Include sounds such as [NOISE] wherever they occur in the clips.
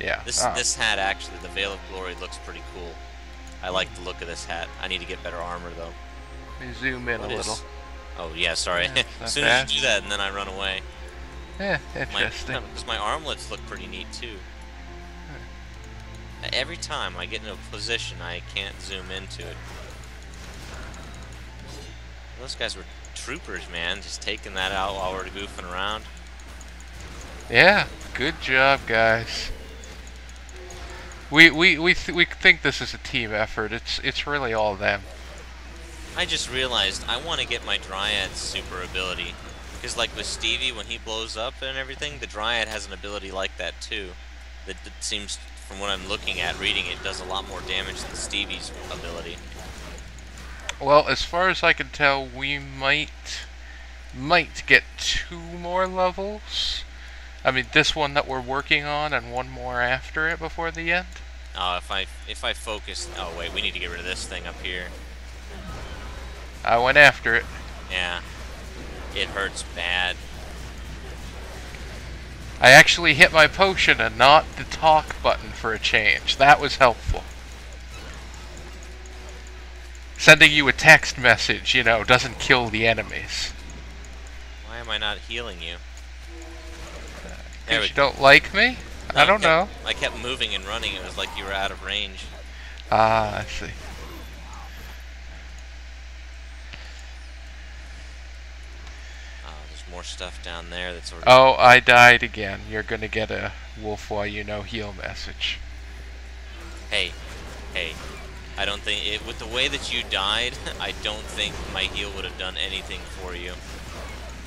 Yeah. This ah. this hat actually, the Veil of Glory, looks pretty cool. I like the look of this hat. I need to get better armor though. Let me zoom in What a is- little. Oh yeah, sorry. Yeah, [LAUGHS] as soon bad. as you do that, and then I run away. Yeah, My, interesting. [LAUGHS] because my armlets look pretty neat too. Every time I get in a position, I can't zoom into it. Those guys were troopers, man. Just taking that out while we're goofing around. Yeah, good job, guys. We we we th we think this is a team effort. It's it's really all them. I just realized I want to get my Dryad super ability. Because like with Stevie, when he blows up and everything, the Dryad has an ability like that too. That, that seems, from what I'm looking at, reading it, does a lot more damage than Stevie's ability. Well, as far as I can tell, we might might get two more levels. I mean, this one that we're working on, and one more after it before the end. Oh, if I if I focus, oh wait, we need to get rid of this thing up here. I went after it. Yeah, it hurts bad. I actually hit my potion and not the talk button for a change. That was helpful. Sending you a text message, you know, doesn't kill the enemies. Why am I not healing you? Because you don't like me? No, I don't kept- know. I kept moving and running. It was like you were out of range. Ah, I see. Oh, there's more stuff down there that's already. Oh, I died again. You're gonna get a wolf while you know heal message. Hey, hey. I don't think it with the way that you died. [LAUGHS] I don't think my heal would have done anything for you.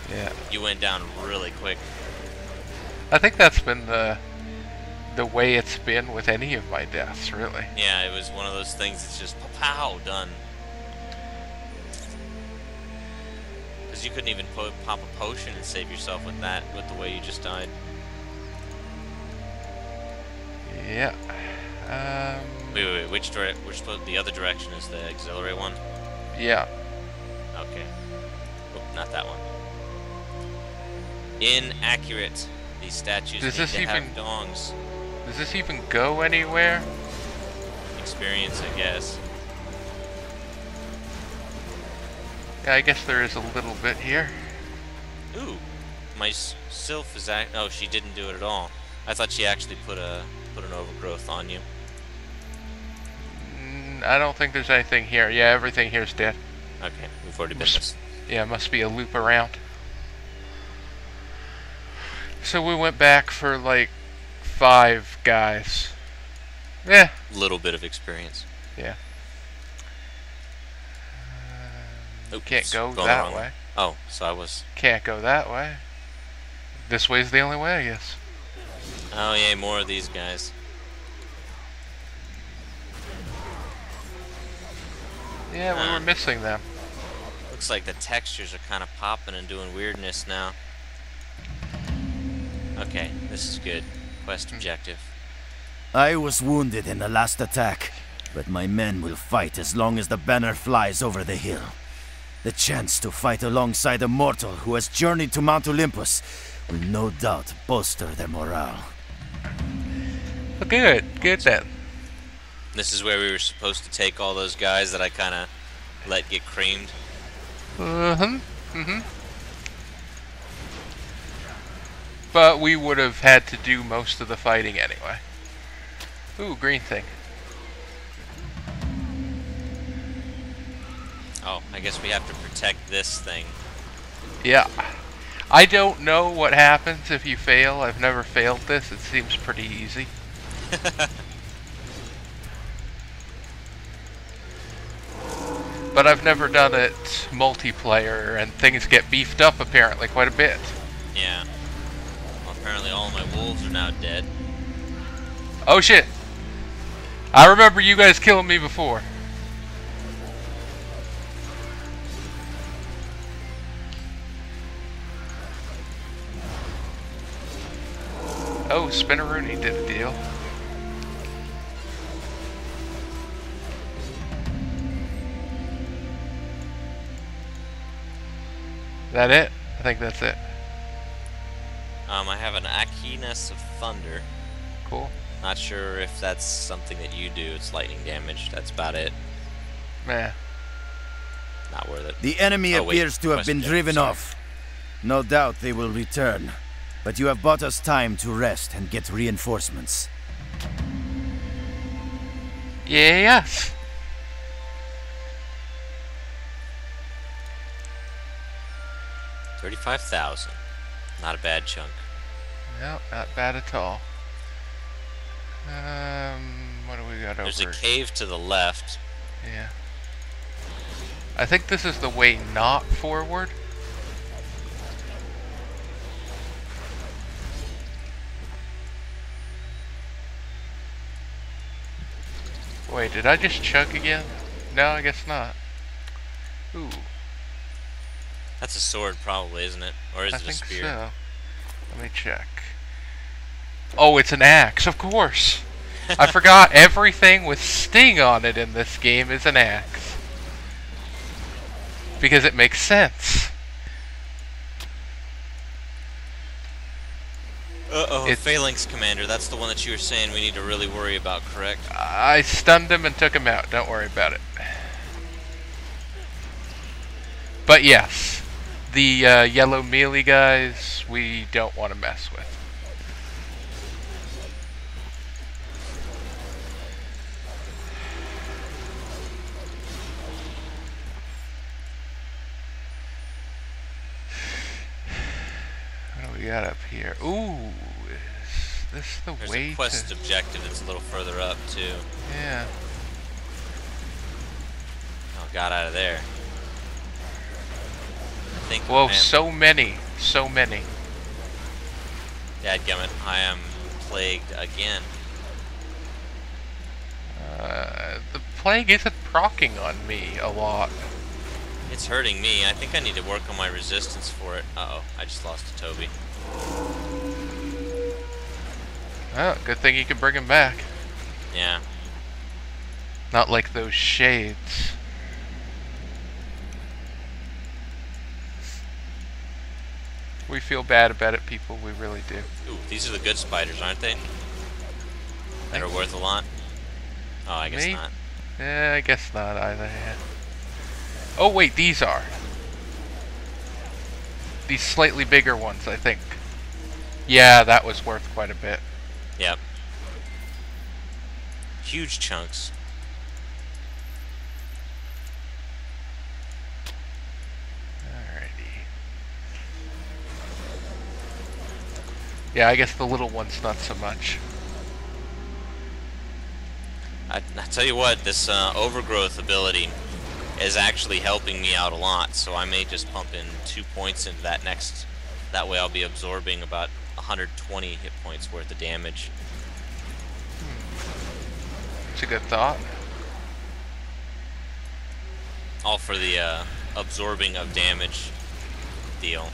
Yeah. You went down really quick. I think that's been the the way it's been with any of my deaths, really. Yeah, it was one of those things that's just pow done. Because you couldn't even po pop a potion and save yourself with that, with the way you just died. Yeah. Um, Wait, wait, wait. Which direct? Which the other direction is the auxiliary one? yeah. Okay. Oop, not that one. Inaccurate. These statues Does this even- dongs. Does this even go anywhere? Experience, I guess. Yeah, I guess there is a little bit here. Ooh, my sylph is act. Oh, she didn't do it at all. I thought she actually put a put an overgrowth on you. Mm, I don't think there's anything here. Yeah, everything here's dead. Okay, we've already been this. Yeah, must be a loop around. So we went back for like five guys. Yeah. Little bit of experience. Yeah. Oops, Can't go that wrong way. Oh, so I was. Can't go that way. This way's the only way, I guess. Oh yeah, more of these guys. Yeah, we Ah. were missing them. Looks like the textures are kind of popping and doing weirdness now. Okay, this is good. Quest objective. I was wounded in the last attack, but my men will fight as long as the banner flies over the hill. The chance to fight alongside a mortal who has journeyed to Mount Olympus will no doubt bolster their morale. Well, good. Good then. This is where we were supposed to take all those guys that I kind of let get creamed. Uh-huh. Mm-hmm. But we would have had to do most of the fighting anyway. Ooh, green thing. Oh, I guess we have to protect this thing. Yeah. I don't know what happens if you fail. I've never failed this. It seems pretty easy. [LAUGHS] but I've never done it multiplayer, and things get beefed up apparently quite a bit. Yeah. Apparently all my wolves are now dead. Oh shit! I remember you guys killing me before. Oh, Spinneroonie did a deal. That it? I think that's it. Um, I have an Achenes of Thunder. Cool. Not sure if that's something that you do. It's lightning damage. That's about it. Meh. Not worth it. The enemy Oh, wait, appears to have been driven sorry. off. No doubt they will return. But you have bought us time to rest and get reinforcements. Yeah. Thirty-five thousand. Not a bad chunk. No, not bad at all. Um, what do we got There's over? There's a cave to the left. Yeah. I think this is the way not forward. Wait, did I just chug again? No, I guess not. Ooh, That's a sword, probably, isn't it? Or is I it a think spear? so. Let me check. Oh, it's an axe, of course. I [LAUGHS] forgot everything with sting on it in this game is an axe. Because it makes sense. Uh-oh, Phalanx Commander. That's the one that you were saying we need to really worry about, correct? I stunned him and took him out. Don't worry about it. But yes, the uh, yellow melee guys we don't want to mess with. What do we got up here? Ooh, is this the There's way a quest to? objective that's a little further up, too. Yeah. Oh, got out of there. Think. Whoa, so many, so many. Dadgummit, I am plagued again. Uh, the plague isn't procking on me a lot. It's hurting me. I think I need to work on my resistance for it. Uh-oh, I just lost to Toby. Oh, good thing you can bring him back. Yeah. Not like those shades. We feel bad about it, people. We really do. Ooh, these are the good spiders, aren't they? That are worth a lot? Oh, I guess Me? not. Yeah, I guess not either. Yeah. Oh wait, these are. These slightly bigger ones, I think. Yeah, that was worth quite a bit. Yep. Huge chunks. Yeah, I guess the little ones not so much. I, I tell you what, this uh, overgrowth ability is actually helping me out a lot, so I may just pump in two points into that next. That way I'll be absorbing about 120 hit points worth of damage. It's a good thought. All for the uh, absorbing of damage deal.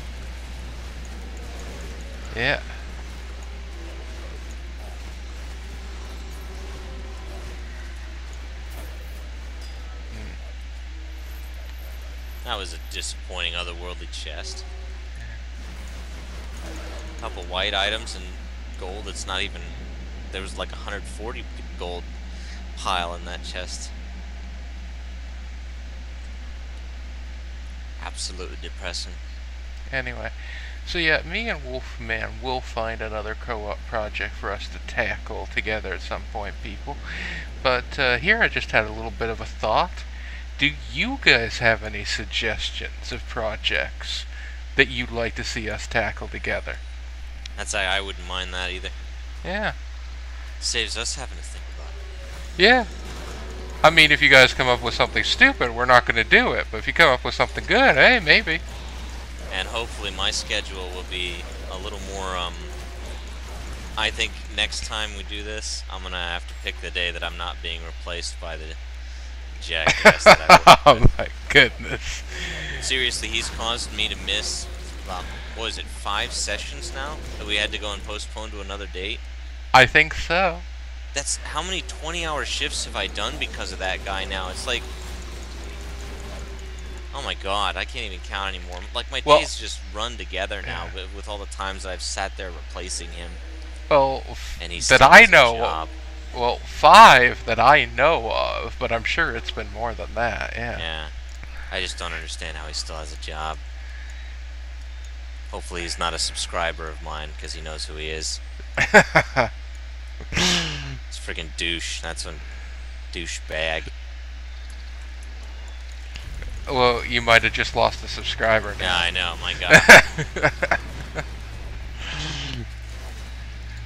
Yeah. That was a disappointing otherworldly chest. A couple white items and gold. It's not even. There was like 140 gold pile in that chest. Absolutely depressing. Anyway, so yeah, me and Wolfman will find another co-op project for us to tackle together at some point, people. But uh, here I just had a little bit of a thought. Do you guys have any suggestions of projects that you'd like to see us tackle together? That's I, I wouldn't mind that either. Yeah. Saves us having to think about it. Yeah. I mean, if you guys come up with something stupid, we're not going to do it. But if you come up with something good, hey, maybe. And hopefully my schedule will be a little more, um... I think next time we do this, I'm gonna have to pick the day that I'm not being replaced by the jackass that I work [LAUGHS] oh my goodness. Seriously, he's caused me to miss about what is it, five sessions now that we had to go and postpone to another date. I think so. That's how many 20-hour shifts have I done because of that guy now? It's like, oh my god, I can't even count anymore. Like my Well- days just run together now with, with all the times that I've sat there replacing him. Well, and he's that I know. Well, five that I know of, but I'm sure it's been more than that. Yeah. Yeah. I just don't understand how he still has a job. Hopefully he's not a subscriber of mine because he knows who he is. [LAUGHS] It's freaking douche. That's when douche bag. well, you might have just lost a subscriber. Yeah. I know. My [LAUGHS] God.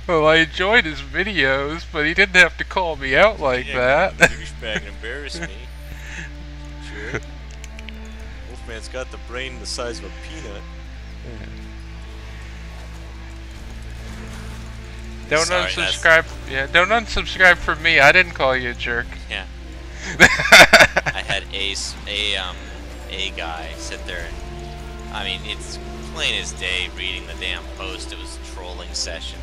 Well, I enjoyed his videos, but he didn't have to call me out like that. Douchebag and embarrass me. [LAUGHS] Sure. Wolfman's got the brain the size of a peanut. don't Sorry, that's- unsubscribe. Yeah, don't unsubscribe from me. I didn't call you a jerk. Yeah. [LAUGHS] I had a a um a guy sit there and I mean it's plain as day reading the damn post. It was a trolling session,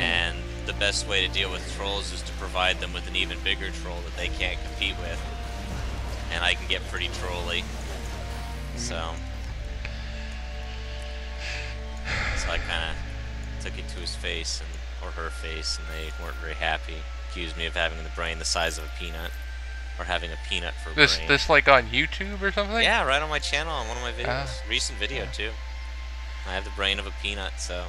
and the best way to deal with trolls is to provide them with an even bigger troll that they can't compete with, and I can get pretty trolly. So, so I kind of took it to his face and or her face, and they weren't very happy. Accused me of having the brain the size of a peanut, or having a peanut for this brain. this like on YouTube or something? Yeah, right on my channel on one of my videos. Ah. Recent video too. I have the brain of a peanut, so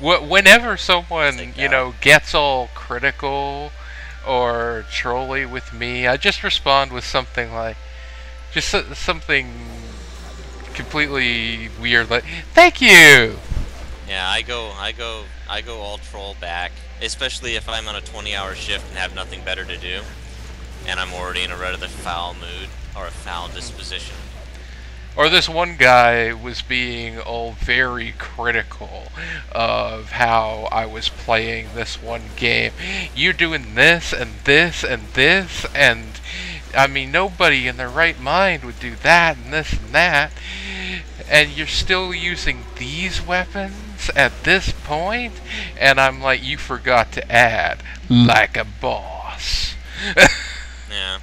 Whenever someone Take you know gets all critical or trolly with me, I just respond with something like, just so- something completely weird, like "Thank you." yeah, I go, I go, I go all troll back. Especially if I'm on a 20-hour shift and have nothing better to do, and I'm already in a rather foul mood or a foul disposition. Or this one guy was being all very critical of how I was playing this one game. You're doing this and this and this and I mean nobody in their right mind would do that and this and that. And you're still using these weapons at this point? And I'm like, you forgot to add like a boss. [LAUGHS] Yeah,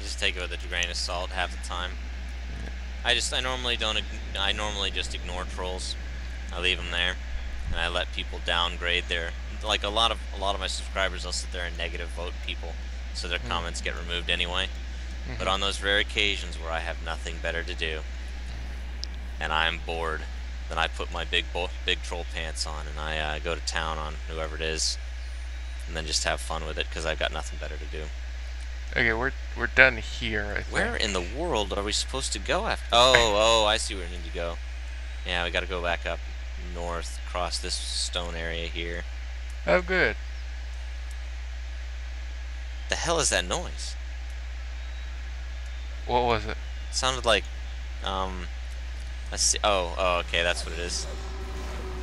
just take it with a grain of salt half the time. I just, I normally don't, I normally just ignore trolls. I leave them there, and I let people downgrade their, like a lot of, a lot of my subscribers, I'll sit there and negative vote people, so their comments get removed anyway. But on those rare occasions where I have nothing better to do, and I'm bored, then I put my big, bo- big troll pants on, and I uh, go to town on whoever it is, and then just have fun with it because I've got nothing better to do. Okay, we're we're done here. I think. Where in the world are we supposed to go after? Oh, oh, I see where we need to go. Yeah, we gotta go back up north, across this stone area here. Oh, good. The hell is that noise? What was it? It sounded like, um, let's see. Oh, oh, okay, that's what it is.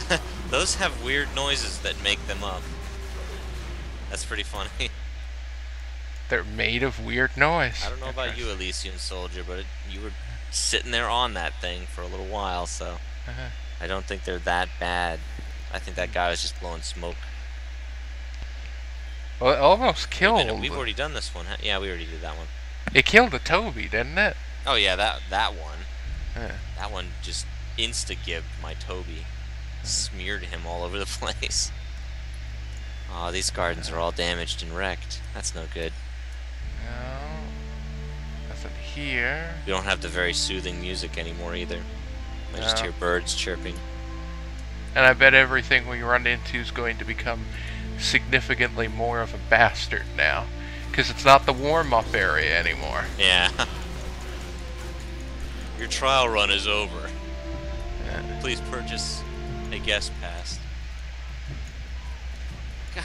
[LAUGHS] Those have weird noises that make them up. That's pretty funny. [LAUGHS] They're made of weird noise. I don't know about you, Elysian Soldier, but it, you were sitting there on that thing for a little while, so Uh-huh. I don't think they're that bad. I think that guy was just blowing smoke. Well, it almost killed. minute, We've already done this one. Yeah, we already did that one. It killed the Toby, didn't it? Oh yeah, that that one. Yeah. That one just insta gibbed my Toby. Smeared him all over the [LAUGHS] place. Oh, these gardens are all damaged and wrecked. That's no good. No. Nothing here. We don't have the very soothing music anymore either. I just No. hear birds chirping. And I bet everything we run into is going to become significantly more of a bastard now. Because it's not the warm up area anymore. Yeah. [LAUGHS] Your trial run is over. Yeah. Please purchase a guest pass.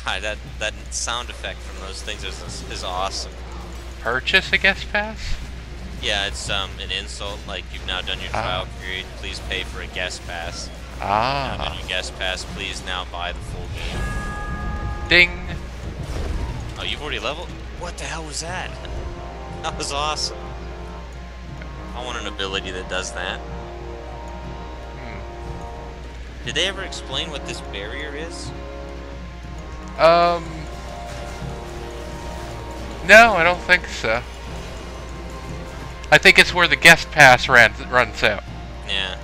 God, that that sound effect from those things is is awesome. Purchase a guest pass? Yeah, it's um an insult. Like you've now done your Ah. trial period. Please pay for a guest pass. Now Ah. done your guest pass. Please now buy the full game. Ding. Oh, you've already leveled. What the hell was that? [LAUGHS] That was awesome. I want an ability that does that. Hmm. Did they ever explain what this barrier is? Um. No, I don't think so. I think it's where the guest pass runs runs out. Yeah.